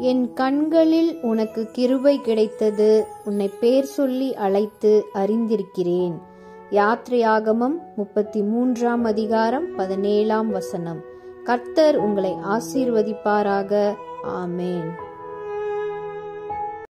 என் கண்களில் உனக்கு கிருபை கிடைத்தது. உன்னை பேர் சொல்லி அழைத்து அறிந்திருக்கிறேன். யாத்ரையாகமம் முப்பத்தி மூன்றாம் அதிகாரம் பதினேழாம் வசனம். கர்த்தர் உங்களை ஆசீர்வதிப்பாராக. ஆமேன்.